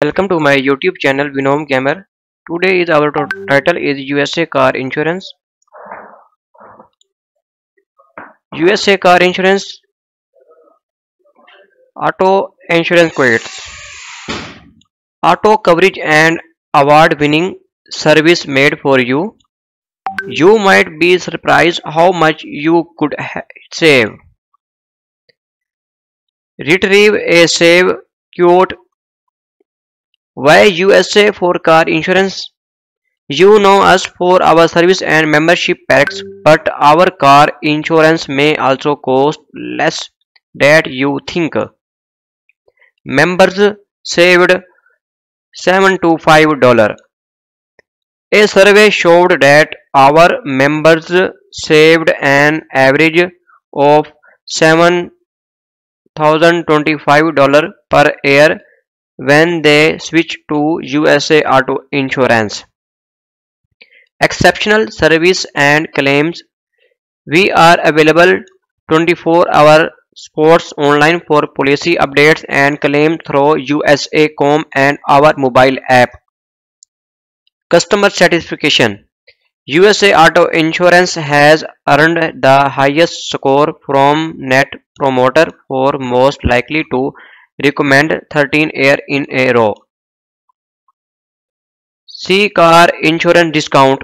Welcome to my YouTube channel Vinom Gamer. Today is our title is USA Car Insurance. USA Car Insurance Auto Insurance Quotes Auto coverage and award winning service made for you. You might be surprised how much you could save. Retrieve a save quote why USA for car insurance? You know us for our service and membership perks, but our car insurance may also cost less than you think. Members saved 7 to 5 dollar. A survey showed that our members saved an average of 7025 dollar per year when they switch to USA Auto Insurance. Exceptional service and claims. We are available 24 hour sports online for policy updates and claim through USA.com and our mobile app. Customer satisfaction. USA Auto Insurance has earned the highest score from Net Promoter for most likely to recommend 13 year in a row. See car insurance discount.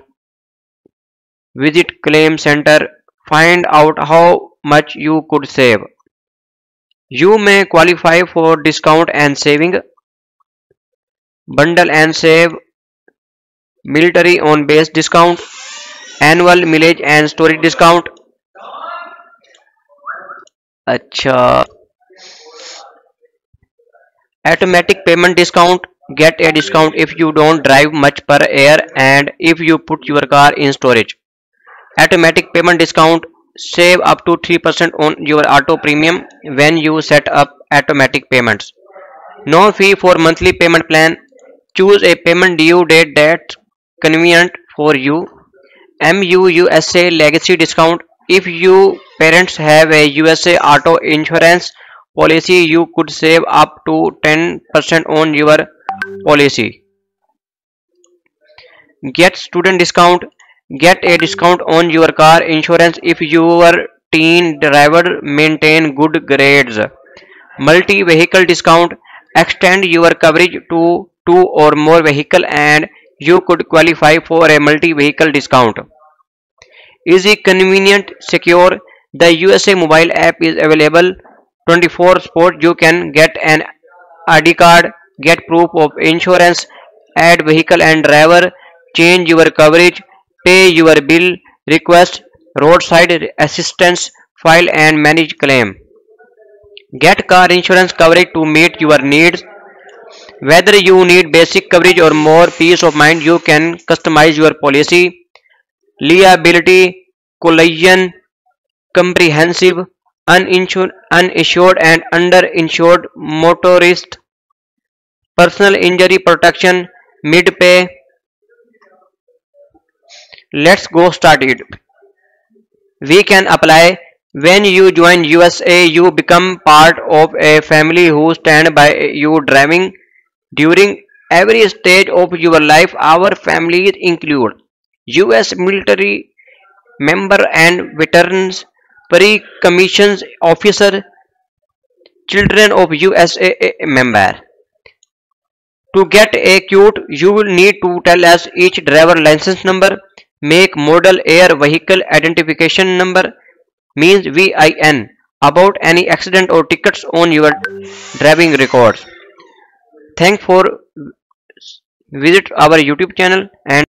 Visit claim center. Find out how much you could save. You may qualify for discount and saving. Bundle and save. Military on base discount. Annual mileage and storage discount. अच्छा automatic payment discount. Get a discount if you don't drive much per year and if you put your car in storage. Automatic payment discount. Save up to 3% on your auto premium when you set up automatic payments. No fee for monthly payment plan. Choose a payment due date that's convenient for you. MUUSA legacy discount. If you parents have a USA auto insurance policy you could save up to 10% on your policy. Get student discount get a discount on your car insurance if your teen driver maintain good grades. Multi vehicle discount extend your coverage to two or more vehicle and you could qualify for a multi vehicle discount easy convenient secure? The usa mobile app is available 24 sport you can get an id card get proof of insurance add vehicle and driver change your coverage pay your bill request roadside assistance file and manage claim. Get car insurance coverage to meet your needs. Whether you need basic coverage or more peace of mind you can customize your policy. Liability collision comprehensive uninsured, uninsured and underinsured motorist, personal injury protection, MedPay. Let's go start it. We can apply when you join USA you become part of a family who stand by you driving during every stage of your life our families include US military member and veterans pre-commissioned officer, children of USA member. To get a quote, you will need to tell us each driver license number, make, model, air, vehicle identification number, means VIN, about any accident or tickets on your driving records. Thank for visit our YouTube channel and